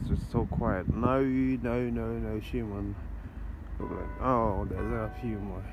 it's just so quiet. No, no, no, no, Human. Oh, there's a few more.